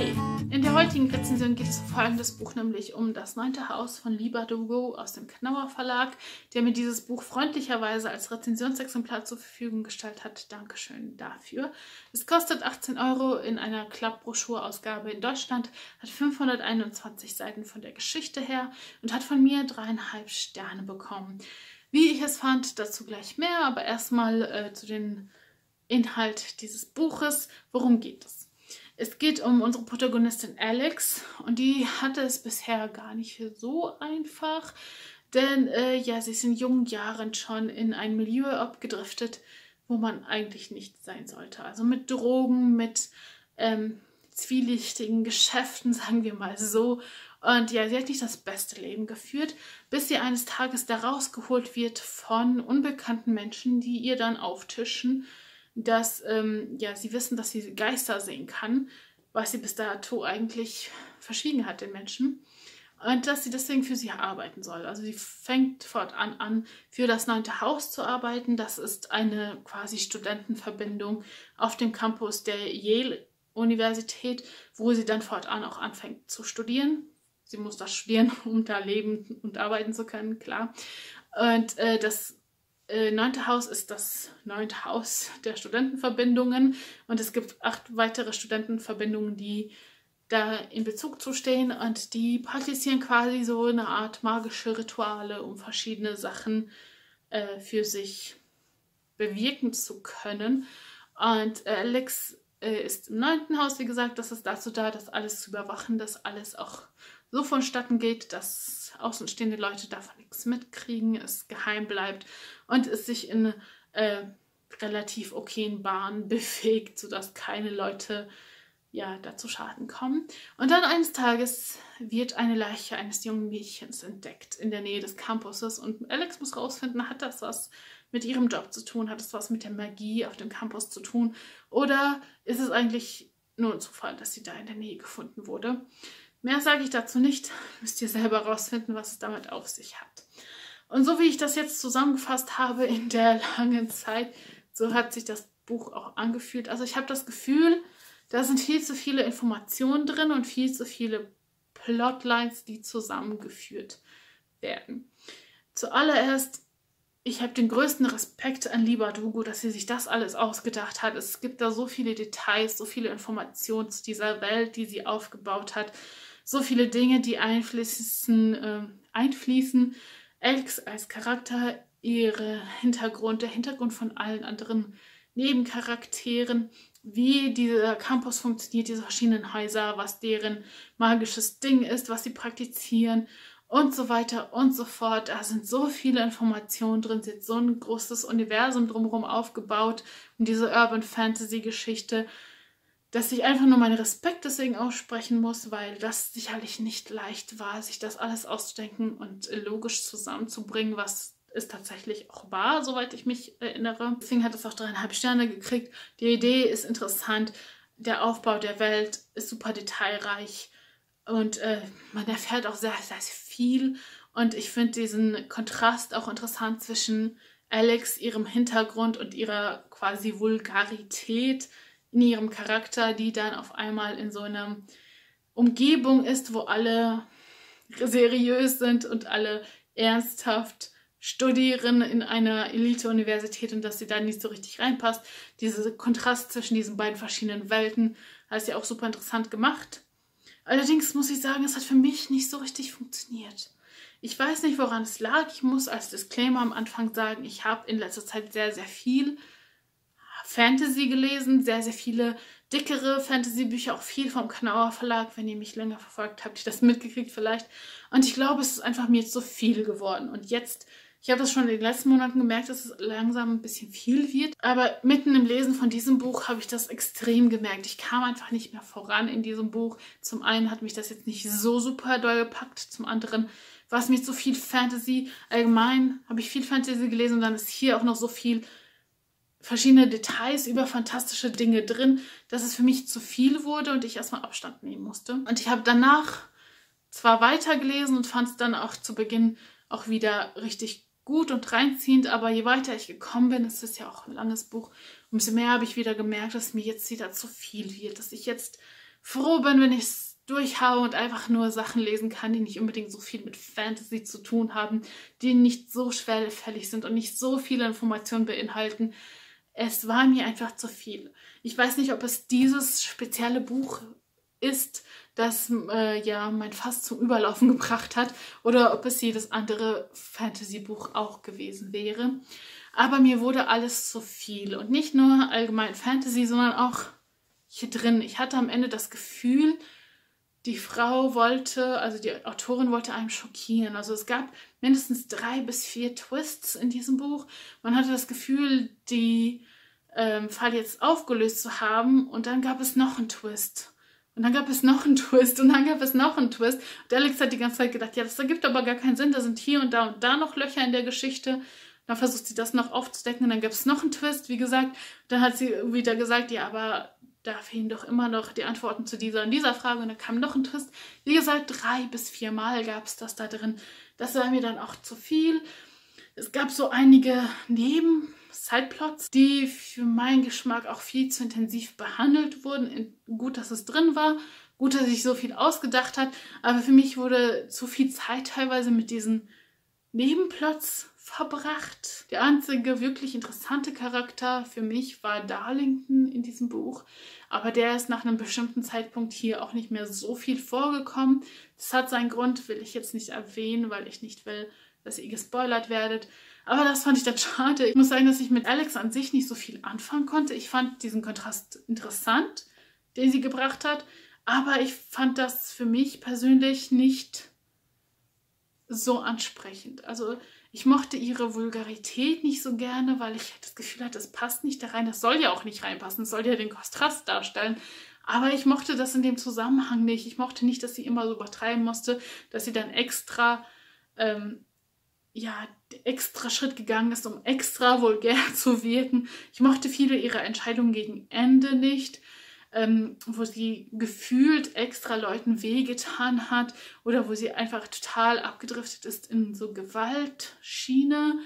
Hi! In der heutigen Rezension geht es um folgendes Buch, nämlich um das neunte Haus von Liba Dugo aus dem Knauer Verlag, der mir dieses Buch freundlicherweise als Rezensionsexemplar zur Verfügung gestellt hat. Dankeschön dafür. Es kostet 18 Euro in einer Klappbroschurausgabe in Deutschland, hat 521 Seiten von der Geschichte her und hat von mir dreieinhalb Sterne bekommen. Wie ich es fand, dazu gleich mehr, aber erstmal äh, zu den Inhalt dieses Buches. Worum geht es? Es geht um unsere Protagonistin Alex und die hatte es bisher gar nicht so einfach, denn äh, ja, sie ist in jungen Jahren schon in ein Milieu abgedriftet, wo man eigentlich nicht sein sollte. Also mit Drogen, mit ähm, zwielichtigen Geschäften, sagen wir mal so. Und ja, sie hat nicht das beste Leben geführt, bis sie eines Tages da rausgeholt wird von unbekannten Menschen, die ihr dann auftischen dass ähm, ja, sie wissen, dass sie Geister sehen kann, was sie bis dato eigentlich verschwiegen hat den Menschen. Und dass sie deswegen für sie arbeiten soll. Also sie fängt fortan an, für das neunte Haus zu arbeiten. Das ist eine quasi Studentenverbindung auf dem Campus der Yale-Universität, wo sie dann fortan auch anfängt zu studieren. Sie muss das studieren, um da leben und arbeiten zu können, klar. Und äh, das neunte Haus ist das neunte Haus der Studentenverbindungen und es gibt acht weitere Studentenverbindungen, die da in Bezug zu stehen und die praktizieren quasi so eine Art magische Rituale, um verschiedene Sachen äh, für sich bewirken zu können. Und äh, Alex äh, ist im neunten Haus, wie gesagt, das ist dazu da, das alles zu überwachen, dass alles auch so vonstatten geht, dass außenstehende Leute davon nichts mitkriegen, es geheim bleibt und es sich in äh, relativ okayen Bahnen bewegt, sodass keine Leute ja, dazu Schaden kommen. Und dann eines Tages wird eine Leiche eines jungen Mädchens entdeckt in der Nähe des Campuses und Alex muss rausfinden, hat das was mit ihrem Job zu tun, hat es was mit der Magie auf dem Campus zu tun oder ist es eigentlich nur ein Zufall, dass sie da in der Nähe gefunden wurde. Mehr sage ich dazu nicht. Müsst ihr selber rausfinden, was es damit auf sich hat. Und so wie ich das jetzt zusammengefasst habe in der langen Zeit, so hat sich das Buch auch angefühlt. Also ich habe das Gefühl, da sind viel zu viele Informationen drin und viel zu viele Plotlines, die zusammengeführt werden. Zuallererst, ich habe den größten Respekt an Liba Dugo, dass sie sich das alles ausgedacht hat. Es gibt da so viele Details, so viele Informationen zu dieser Welt, die sie aufgebaut hat so viele Dinge, die einfließen, äh, einfließen. Alex als Charakter, ihre Hintergrund, der Hintergrund von allen anderen Nebencharakteren, wie dieser Campus funktioniert, diese verschiedenen Häuser, was deren magisches Ding ist, was sie praktizieren und so weiter und so fort. Da sind so viele Informationen drin, hat so ein großes Universum drumherum aufgebaut und diese Urban Fantasy Geschichte dass ich einfach nur meinen Respekt deswegen aussprechen muss, weil das sicherlich nicht leicht war, sich das alles auszudenken und logisch zusammenzubringen, was es tatsächlich auch war, soweit ich mich erinnere. Deswegen hat es auch dreieinhalb Sterne gekriegt. Die Idee ist interessant, der Aufbau der Welt ist super detailreich und äh, man erfährt auch sehr, sehr viel. Und ich finde diesen Kontrast auch interessant zwischen Alex, ihrem Hintergrund und ihrer quasi Vulgarität in ihrem Charakter, die dann auf einmal in so einer Umgebung ist, wo alle seriös sind und alle ernsthaft studieren in einer Elite-Universität und dass sie da nicht so richtig reinpasst. Dieser Kontrast zwischen diesen beiden verschiedenen Welten ist ja auch super interessant gemacht. Allerdings muss ich sagen, es hat für mich nicht so richtig funktioniert. Ich weiß nicht, woran es lag. Ich muss als Disclaimer am Anfang sagen, ich habe in letzter Zeit sehr, sehr viel Fantasy gelesen, sehr, sehr viele dickere Fantasy-Bücher, auch viel vom Knauer Verlag. Wenn ihr mich länger verfolgt habt, ich das mitgekriegt vielleicht. Und ich glaube, es ist einfach mir jetzt so viel geworden. Und jetzt, ich habe das schon in den letzten Monaten gemerkt, dass es langsam ein bisschen viel wird. Aber mitten im Lesen von diesem Buch habe ich das extrem gemerkt. Ich kam einfach nicht mehr voran in diesem Buch. Zum einen hat mich das jetzt nicht so super doll gepackt. Zum anderen war es mir zu viel Fantasy. Allgemein habe ich viel Fantasy gelesen und dann ist hier auch noch so viel verschiedene Details über fantastische Dinge drin, dass es für mich zu viel wurde und ich erstmal Abstand nehmen musste. Und ich habe danach zwar weitergelesen und fand es dann auch zu Beginn auch wieder richtig gut und reinziehend, aber je weiter ich gekommen bin, es ist ja auch ein langes Buch, umso mehr habe ich wieder gemerkt, dass mir jetzt wieder zu viel wird, dass ich jetzt froh bin, wenn ich es durchhaue und einfach nur Sachen lesen kann, die nicht unbedingt so viel mit Fantasy zu tun haben, die nicht so schwerfällig sind und nicht so viele Informationen beinhalten. Es war mir einfach zu viel. Ich weiß nicht, ob es dieses spezielle Buch ist, das äh, ja mein Fass zum Überlaufen gebracht hat, oder ob es jedes andere Fantasy-Buch auch gewesen wäre. Aber mir wurde alles zu viel. Und nicht nur allgemein Fantasy, sondern auch hier drin. Ich hatte am Ende das Gefühl, die Frau wollte, also die Autorin wollte einem schockieren. Also es gab mindestens drei bis vier Twists in diesem Buch. Man hatte das Gefühl, die ähm, Fall jetzt aufgelöst zu haben und dann gab es noch einen Twist. Und dann gab es noch einen Twist und dann gab es noch einen Twist. Und Alex hat die ganze Zeit gedacht, ja, das ergibt aber gar keinen Sinn. Da sind hier und da und da noch Löcher in der Geschichte. Dann versucht sie das noch aufzudecken und dann gab es noch einen Twist, wie gesagt. Dann hat sie wieder gesagt, ja, aber da fehlen doch immer noch die Antworten zu dieser und dieser Frage und dann kam noch ein Twist. Wie gesagt, drei bis vier Mal gab es das da drin. Das war mir dann auch zu viel. Es gab so einige Neben-Sideplots, die für meinen Geschmack auch viel zu intensiv behandelt wurden. Gut, dass es drin war, gut, dass sich so viel ausgedacht hat, aber für mich wurde zu viel Zeit teilweise mit diesen Nebenplots verbracht. Der einzige wirklich interessante Charakter für mich war Darlington in diesem Buch, aber der ist nach einem bestimmten Zeitpunkt hier auch nicht mehr so viel vorgekommen. Das hat seinen Grund, will ich jetzt nicht erwähnen, weil ich nicht will, dass ihr gespoilert werdet. Aber das fand ich dann schade. Ich muss sagen, dass ich mit Alex an sich nicht so viel anfangen konnte. Ich fand diesen Kontrast interessant, den sie gebracht hat, aber ich fand das für mich persönlich nicht so ansprechend. Also ich mochte ihre Vulgarität nicht so gerne, weil ich das Gefühl hatte, es passt nicht da rein. Das soll ja auch nicht reinpassen. Es soll ja den Kontrast darstellen. Aber ich mochte das in dem Zusammenhang nicht. Ich mochte nicht, dass sie immer so übertreiben musste, dass sie dann extra, ähm, ja, extra Schritt gegangen ist, um extra vulgär zu wirken. Ich mochte viele ihrer Entscheidungen gegen Ende nicht ähm, wo sie gefühlt extra Leuten wehgetan hat oder wo sie einfach total abgedriftet ist in so Gewaltschiene,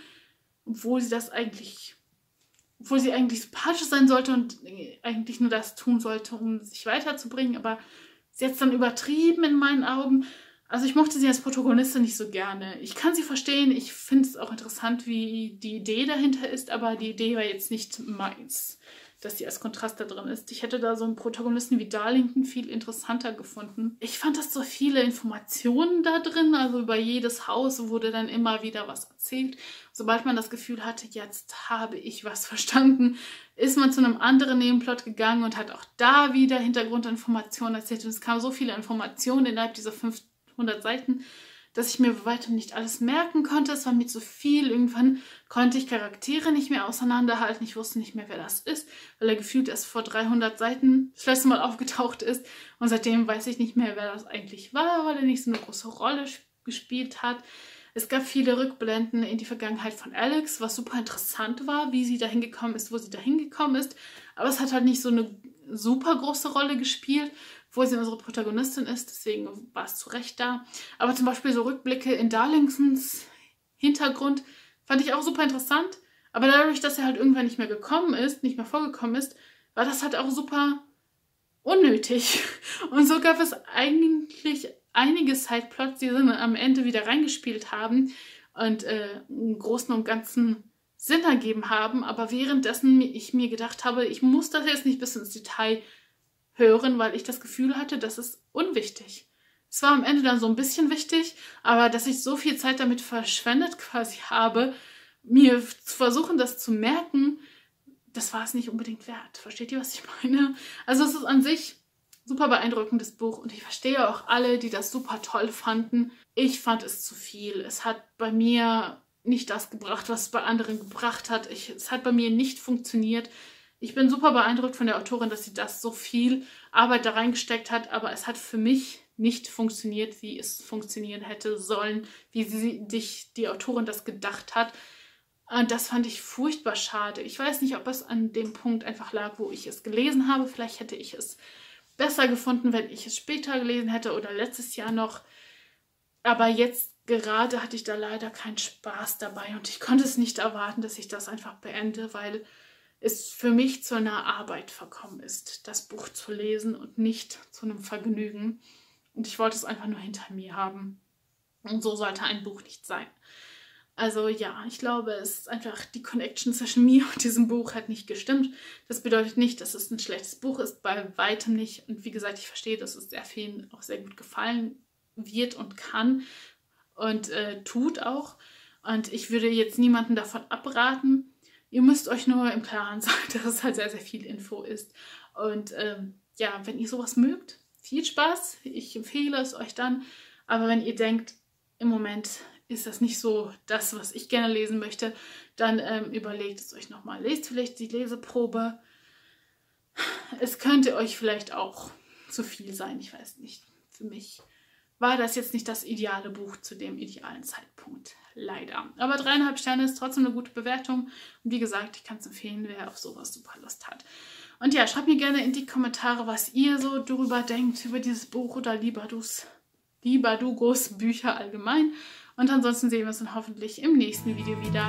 obwohl sie das eigentlich, obwohl sie eigentlich sympathisch sein sollte und eigentlich nur das tun sollte, um sich weiterzubringen, aber sie hat es dann übertrieben in meinen Augen. Also ich mochte sie als Protagonistin nicht so gerne. Ich kann sie verstehen, ich finde es auch interessant, wie die Idee dahinter ist, aber die Idee war jetzt nicht meins dass sie als Kontrast da drin ist. Ich hätte da so einen Protagonisten wie Darlington viel interessanter gefunden. Ich fand das so viele Informationen da drin, also über jedes Haus wurde dann immer wieder was erzählt. Sobald man das Gefühl hatte, jetzt habe ich was verstanden, ist man zu einem anderen Nebenplot gegangen und hat auch da wieder Hintergrundinformationen erzählt. Und es kamen so viele Informationen innerhalb dieser 500 Seiten, dass ich mir bei weitem nicht alles merken konnte. Es war mir zu viel. Irgendwann konnte ich Charaktere nicht mehr auseinanderhalten. Ich wusste nicht mehr, wer das ist, weil er gefühlt erst vor 300 Seiten das letzte Mal aufgetaucht ist. Und seitdem weiß ich nicht mehr, wer das eigentlich war, weil er nicht so eine große Rolle gespielt hat. Es gab viele Rückblenden in die Vergangenheit von Alex, was super interessant war, wie sie dahin gekommen ist, wo sie dahin gekommen ist. Aber es hat halt nicht so eine super große Rolle gespielt obwohl sie unsere Protagonistin ist, deswegen war es zu Recht da. Aber zum Beispiel so Rückblicke in Darlingsons Hintergrund fand ich auch super interessant. Aber dadurch, dass er halt irgendwann nicht mehr gekommen ist, nicht mehr vorgekommen ist, war das halt auch super unnötig. Und so gab es eigentlich einige Sideplots, die dann am Ende wieder reingespielt haben und äh, im Großen und Ganzen Sinn ergeben haben. Aber währenddessen ich mir gedacht habe, ich muss das jetzt nicht bis ins Detail hören, weil ich das Gefühl hatte, das ist unwichtig. Es war am Ende dann so ein bisschen wichtig, aber dass ich so viel Zeit damit verschwendet quasi habe, mir zu versuchen, das zu merken, das war es nicht unbedingt wert. Versteht ihr, was ich meine? Also es ist an sich super beeindruckendes Buch und ich verstehe auch alle, die das super toll fanden. Ich fand es zu viel. Es hat bei mir nicht das gebracht, was es bei anderen gebracht hat. Ich, es hat bei mir nicht funktioniert. Ich bin super beeindruckt von der Autorin, dass sie das so viel Arbeit da reingesteckt hat, aber es hat für mich nicht funktioniert, wie es funktionieren hätte sollen, wie sie dich, die Autorin das gedacht hat. Und das fand ich furchtbar schade. Ich weiß nicht, ob es an dem Punkt einfach lag, wo ich es gelesen habe. Vielleicht hätte ich es besser gefunden, wenn ich es später gelesen hätte oder letztes Jahr noch. Aber jetzt gerade hatte ich da leider keinen Spaß dabei und ich konnte es nicht erwarten, dass ich das einfach beende, weil es für mich zu einer Arbeit verkommen ist, das Buch zu lesen und nicht zu einem Vergnügen. Und ich wollte es einfach nur hinter mir haben. Und so sollte ein Buch nicht sein. Also ja, ich glaube, es ist einfach die Connection zwischen mir und diesem Buch hat nicht gestimmt. Das bedeutet nicht, dass es ein schlechtes Buch ist, bei weitem nicht. Und wie gesagt, ich verstehe, dass es sehr vielen auch sehr gut gefallen wird und kann und äh, tut auch. Und ich würde jetzt niemanden davon abraten. Ihr müsst euch nur im Klaren sein, dass es halt sehr, sehr viel Info ist. Und ähm, ja, wenn ihr sowas mögt, viel Spaß. Ich empfehle es euch dann. Aber wenn ihr denkt, im Moment ist das nicht so das, was ich gerne lesen möchte, dann ähm, überlegt es euch nochmal. Lest vielleicht die Leseprobe. Es könnte euch vielleicht auch zu viel sein, ich weiß nicht. Für mich war das jetzt nicht das ideale Buch zu dem idealen Zeitpunkt. Leider. Aber dreieinhalb Sterne ist trotzdem eine gute Bewertung. Und wie gesagt, ich kann es empfehlen, wer auf sowas super Lust hat. Und ja, schreibt mir gerne in die Kommentare, was ihr so darüber denkt, über dieses Buch oder lieber du's, lieber du Bücher allgemein. Und ansonsten sehen wir uns dann hoffentlich im nächsten Video wieder.